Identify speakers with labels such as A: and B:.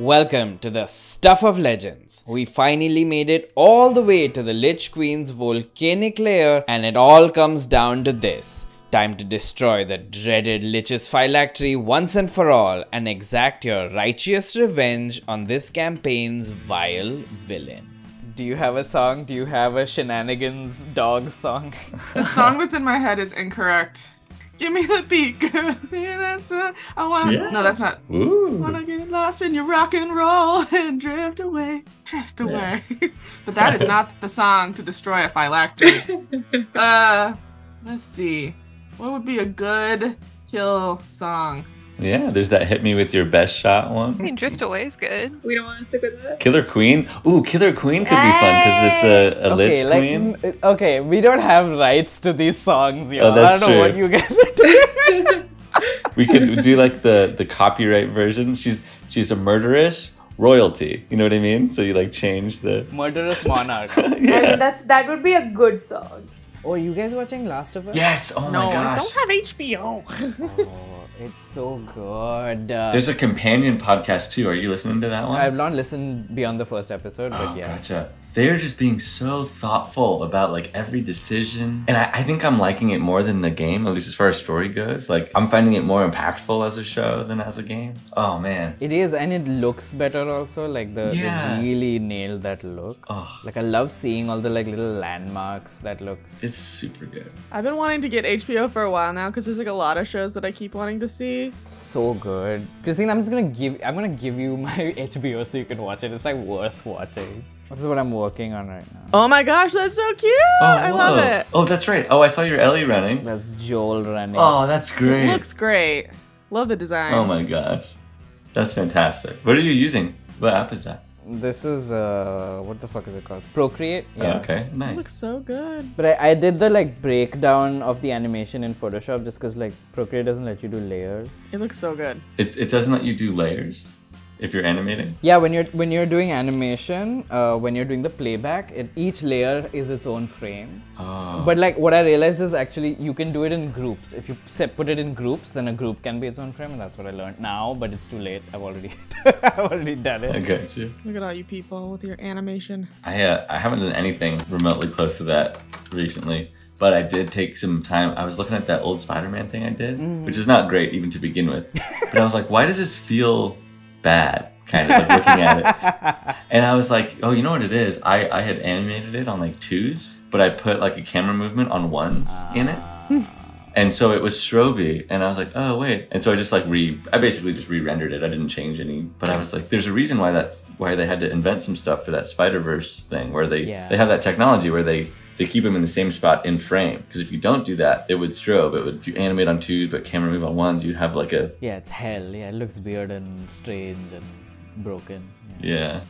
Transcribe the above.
A: Welcome to the Stuff of Legends. We finally made it all the way to the Lich Queen's volcanic lair, and it all comes down to this. Time to destroy the dreaded Lich's phylactery once and for all and exact your righteous revenge on this campaign's vile villain. Do you have a song? Do you have a shenanigans dog song?
B: The song that's in my head is incorrect. Give me the beat, girl. Yeah, that's what I want.
C: Yeah.
B: No, that's not.
C: Ooh.
B: Wanna get lost in your rock and roll and drift away, drift away. but that is not the song to destroy a phylactery. uh, let's see. What would be a good kill song?
C: Yeah, there's that hit me with your best shot one.
D: I mean, Drift Away is good.
E: We don't want to stick with that.
C: Killer Queen. Ooh, Killer Queen could be fun because it's a, a Lich Queen.
A: n- okay, we don't have rights to these songs, yo.
C: Oh, that's
A: I don't know what you guys are doing.
C: We could do like the the copyright version. She's she's a murderous royalty. You know what I mean? So you like change the
A: Murderous Monarch.
E: I mean,
C: yeah.
E: that's that would be a good song.
A: Oh, are you guys watching Last of Us?
C: Yes. Oh my gosh.
B: Don't have HBO.
A: Oh, it's so good. Uh,
C: There's a companion podcast too. Are you listening to that one?
A: I've not listened beyond the first episode, but
C: Oh,
A: yeah.
C: gotcha. They're just being so thoughtful about like every decision. And I, I think I'm liking it more than the game, at least as far as story goes. Like I'm finding it more impactful as a show than as a game. Oh man.
A: It is, and it looks better also. Like the
C: Yeah.
A: they really nailed that look.
C: Oh.
A: Like I love seeing all the like little landmarks that look.
C: It's super good.
B: I've been wanting to get HBO for a while now because there's like a lot of shows that I keep wanting to see.
A: so good. Christine, I'm just gonna give I'm gonna give you my HBO so you can watch it. It's like worth watching. This is what I'm working on right now.
B: Oh my gosh, that's so cute!
C: Oh,
B: I love it.
C: Oh, that's right. Oh, I saw your Ellie running.
A: That's Joel running.
C: Oh, that's great.
B: It looks great. Love the design.
C: oh my gosh. That's fantastic. What are you using? What app is that?
A: This is uh what the fuck is it called? Procreate? Yeah.
C: Oh, okay,
B: It looks so good.
A: But I, I did the like breakdown of the animation in Photoshop just because like Procreate doesn't let you do layers.
B: It looks so good.
C: It, it doesn't let you do layers if you're animating.
A: Yeah, when you're when you're doing animation, uh, when you're doing the playback, it, each layer is its own frame.
C: Oh.
A: But like what I realized is actually you can do it in groups. If you set, put it in groups, then a group can be its own frame, and that's what I learned now. But it's too late. I've already I've already done it
C: I
A: it.
C: got you.
B: Look at all you people with your animation.
C: I uh, I haven't done anything remotely close to that recently, but I did take some time. I was looking at that old Spider-Man thing I did, which is not great even to begin with. but I was like, why does this feel bad? Kind of like looking at it, and I was like, oh, you know what it is? I I had animated it on like twos, but I put like a camera movement on ones in it. Ah. And so it was stroby, and I was like, oh wait. And so I just like re, I basically just re-rendered it. I didn't change any, but I was like, there's a reason why that's why they had to invent some stuff for that Spider Verse thing, where they
A: Yeah.
C: they have that technology where they they keep them in the same spot in frame. Because if you don't do that, it would strobe. It would if you animate on twos but camera move on ones, you'd have like a
A: Yeah, it's hell. Yeah, it looks weird and strange and broken. Yeah.
C: yeah.